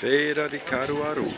Feira de Caruaru.